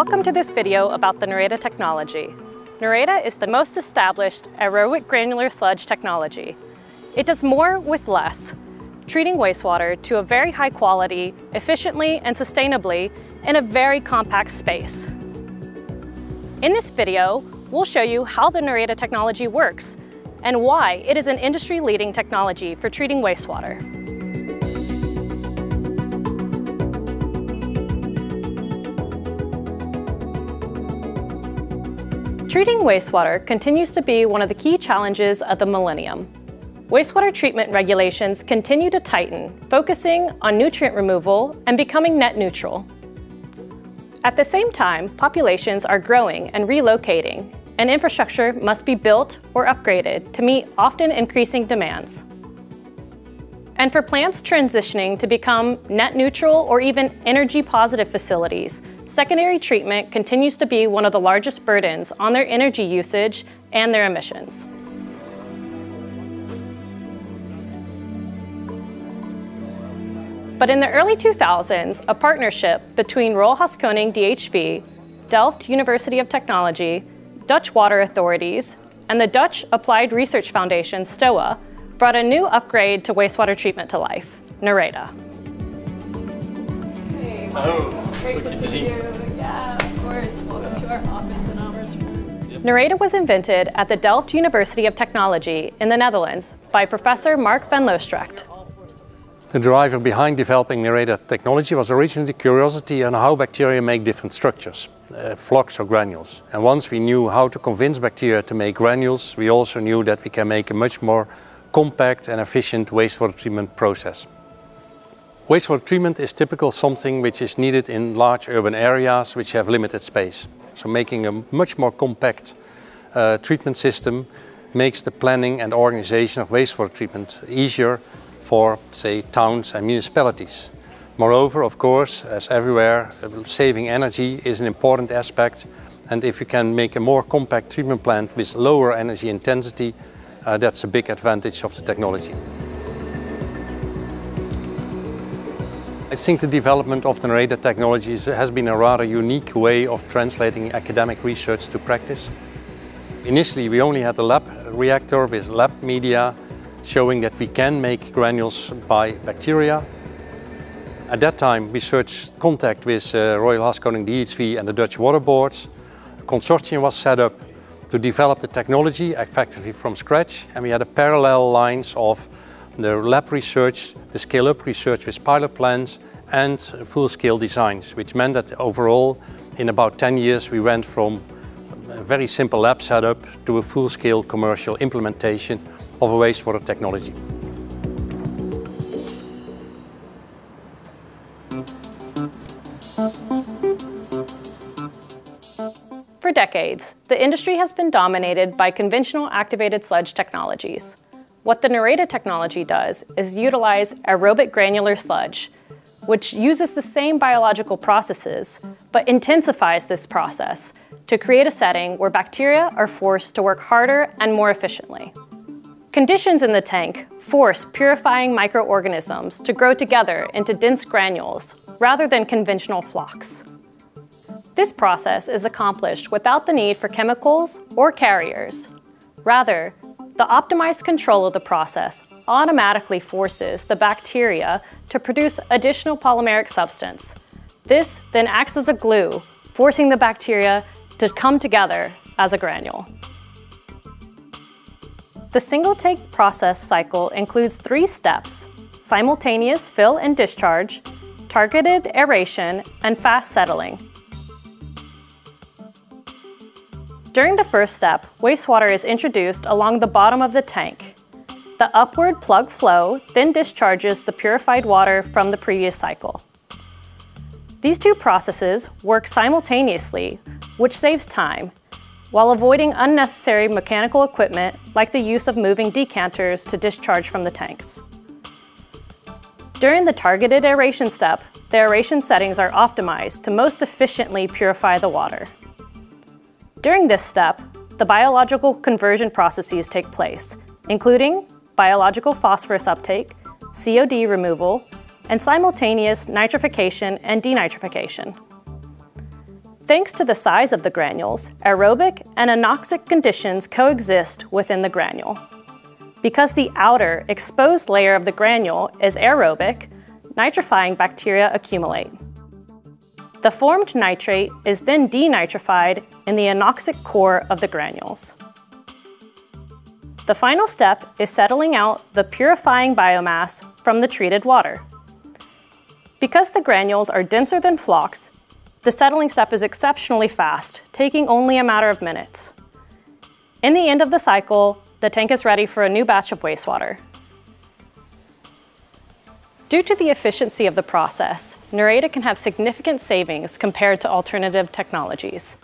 Welcome to this video about the Nereda technology. Nereda is the most established aerobic granular sludge technology. It does more with less, treating wastewater to a very high quality, efficiently and sustainably in a very compact space. In this video, we'll show you how the Nereda technology works and why it is an industry-leading technology for treating wastewater. Treating wastewater continues to be one of the key challenges of the millennium. Wastewater treatment regulations continue to tighten, focusing on nutrient removal and becoming net neutral. At the same time, populations are growing and relocating, and infrastructure must be built or upgraded to meet often increasing demands. And for plants transitioning to become net neutral or even energy positive facilities, secondary treatment continues to be one of the largest burdens on their energy usage and their emissions. But in the early 2000s, a partnership between Royal Haskoning DHV, Delft University of Technology, Dutch water authorities, and the Dutch Applied Research Foundation, STOWA, brought a new upgrade to wastewater treatment to life, Nereda. Hey, Hello. Great to see you. Yeah, of course. Welcome to our office in Amersfoort. Nereda was invented at the Delft University of Technology in the Netherlands by Professor Mark van Loosdrecht. The driver behind developing Nereda technology was originally curiosity on how bacteria make different structures, uh, flocks or granules. And once we knew how to convince bacteria to make granules, we also knew that we can make a much more compact and efficient wastewater treatment process. Wastewater treatment is typical something which is needed in large urban areas which have limited space. So making a much more compact uh, treatment system makes the planning and organization of wastewater treatment easier for, say, towns and municipalities. Moreover, of course, as everywhere, saving energy is an important aspect. And if you can make a more compact treatment plant with lower energy intensity, uh, that's a big advantage of the technology. I think the development of the Nereda technologies has been a rather unique way of translating academic research to practice. Initially, we only had a lab reactor with lab media showing that we can make granules by bacteria. At that time, we searched contact with uh, Royal Haskoning DHV and the Dutch Water Boards. A consortium was set up to develop the technology effectively from scratch. And we had a parallel lines of the lab research, the scale-up research with pilot plans and full-scale designs, which meant that overall, in about 10 years, we went from a very simple lab setup to a full-scale commercial implementation of a wastewater technology. For decades, the industry has been dominated by conventional activated sludge technologies. What the Nereda technology does is utilize aerobic granular sludge, which uses the same biological processes, but intensifies this process to create a setting where bacteria are forced to work harder and more efficiently. Conditions in the tank force purifying microorganisms to grow together into dense granules rather than conventional flocks. This process is accomplished without the need for chemicals or carriers. Rather, the optimized control of the process automatically forces the bacteria to produce additional polymeric substance. This then acts as a glue, forcing the bacteria to come together as a granule. The single take process cycle includes three steps, simultaneous fill and discharge, targeted aeration, and fast settling. During the first step, wastewater is introduced along the bottom of the tank. The upward plug flow then discharges the purified water from the previous cycle. These two processes work simultaneously, which saves time while avoiding unnecessary mechanical equipment like the use of moving decanters to discharge from the tanks. During the targeted aeration step, the aeration settings are optimized to most efficiently purify the water. During this step, the biological conversion processes take place, including biological phosphorus uptake, COD removal, and simultaneous nitrification and denitrification. Thanks to the size of the granules, aerobic and anoxic conditions coexist within the granule. Because the outer, exposed layer of the granule is aerobic, nitrifying bacteria accumulate. The formed nitrate is then denitrified in the anoxic core of the granules. The final step is settling out the purifying biomass from the treated water. Because the granules are denser than flocks, the settling step is exceptionally fast, taking only a matter of minutes. In the end of the cycle, the tank is ready for a new batch of wastewater. Due to the efficiency of the process, Nereda can have significant savings compared to alternative technologies.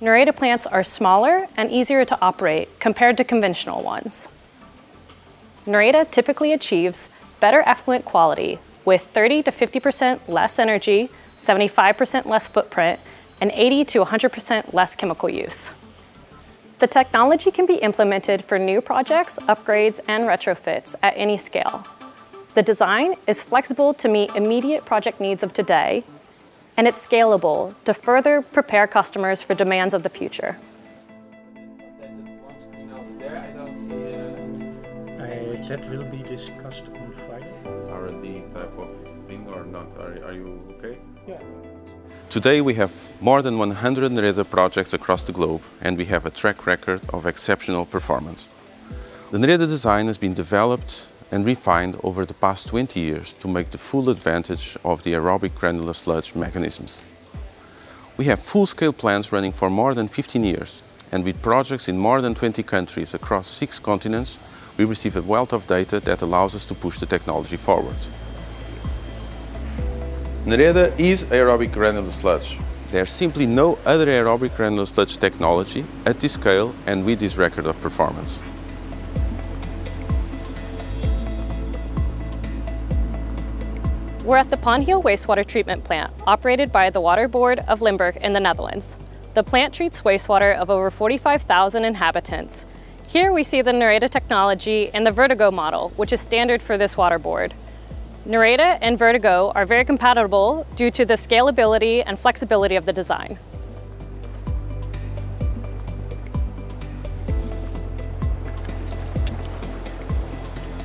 Nereda plants are smaller and easier to operate compared to conventional ones. Nereda typically achieves better effluent quality with 30 to 50% less energy, 75% less footprint, and 80 to 100% less chemical use. The technology can be implemented for new projects, upgrades, and retrofits at any scale. The design is flexible to meet immediate project needs of today, and it's scalable to further prepare customers for demands of the future. Uh, that will be discussed on Friday. R&D type of thing or not? Are, are you okay? Yeah. Today we have more than 100 Nereda projects across the globe and we have a track record of exceptional performance. The Nereda design has been developed and refined over the past 20 years to make the full advantage of the aerobic granular sludge mechanisms. We have full-scale plants running for more than 15 years and with projects in more than 20 countries across six continents, we receive a wealth of data that allows us to push the technology forward. Nereda is aerobic granular sludge. There's simply no other aerobic granular sludge technology at this scale and with this record of performance. We're at the Panheel Wastewater Treatment Plant, operated by the Water Board of Limburg in the Netherlands. The plant treats wastewater of over 45,000 inhabitants. Here we see the Nereda technology and the Vertigo model, which is standard for this water board. Nereda and Vertigo are very compatible due to the scalability and flexibility of the design.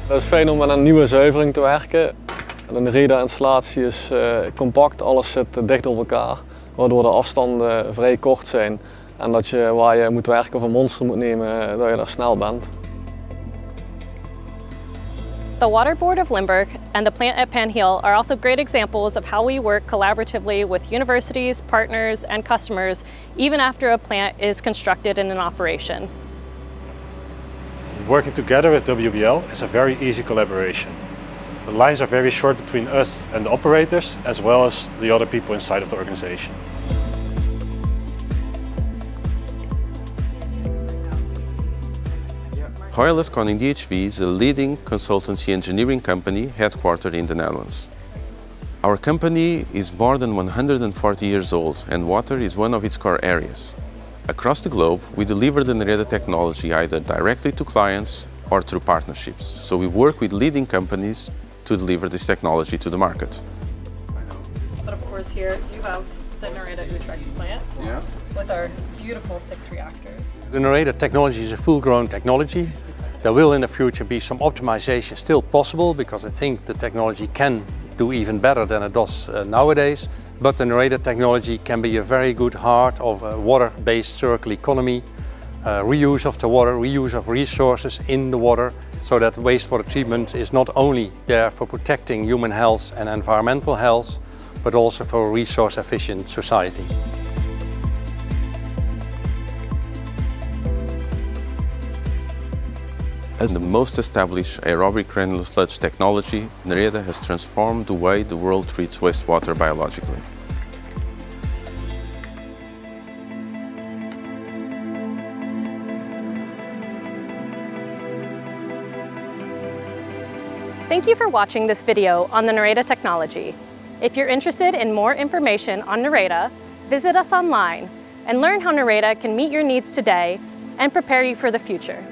Het is fijn om met een nieuwe zuivering te werken. De Nereda-installatie is uh, compact, alles zit dicht op elkaar, waardoor de afstanden vrij kort zijn. En dat je waar je moet werken of een monster moet nemen, eh, dat je daar snel bent. The Water Board of Limburg and the plant at Panheel are also great examples of how we work collaboratively with universities, partners, and customers, even after a plant is constructed and in operation. Working together with WBL is a very easy collaboration. The lines are very short between us and the operators, as well as the other people inside of the organization. Royal Haskoning DHV is a leading consultancy engineering company headquartered in the Netherlands. Our company is more than 140 years old and water is one of its core areas. Across the globe, we deliver the Nereda technology either directly to clients or through partnerships. So we work with leading companies to deliver this technology to the market. But of course here you have the Nereda Utrecht plant yeah. With our beautiful six reactors. The Nereda technology is a full-grown technology. There will in the future be some optimization still possible because I think the technology can do even better than it does uh, nowadays. But the Nereda technology can be a very good heart of a water-based circular economy, uh, reuse of the water, reuse of resources in the water, so that wastewater treatment is not only there for protecting human health and environmental health, but also for a resource-efficient society. As the most established aerobic granular sludge technology, Nereda has transformed the way the world treats wastewater biologically. Thank you for watching this video on the Nereda technology. If you're interested in more information on Nereda, visit us online and learn how Nereda can meet your needs today and prepare you for the future.